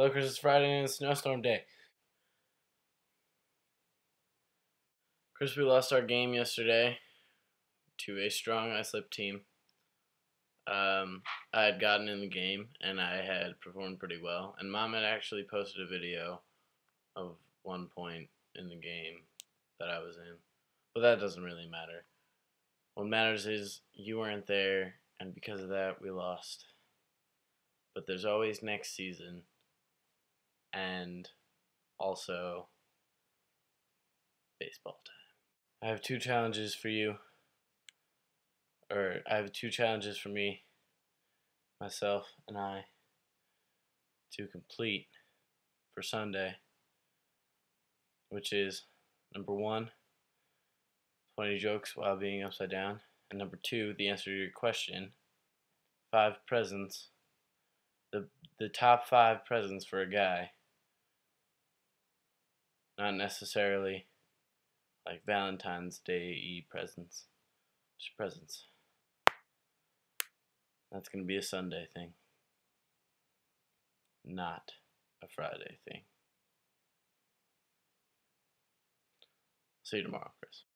Hello, Kris. It's Friday and it's snowstorm day. Kris, we lost our game yesterday to a strong Islip team. Um, I had gotten in the game and I had performed pretty well. And Mom had actually posted a video of one point in the game that I was in. But that doesn't really matter. What matters is you weren't there, and because of that, we lost. But there's always next season, and also baseball time. I have two challenges for you, or I have two challenges for me, myself, and I to complete for Sunday, which is number one 20 jokes while being upside down. And number two, the answer to your question, five presents, the, the top five presents for a guy. Not necessarily like Valentine's Day presents, just presents. That's going to be a Sunday thing, not a Friday thing. See you tomorrow, Kris.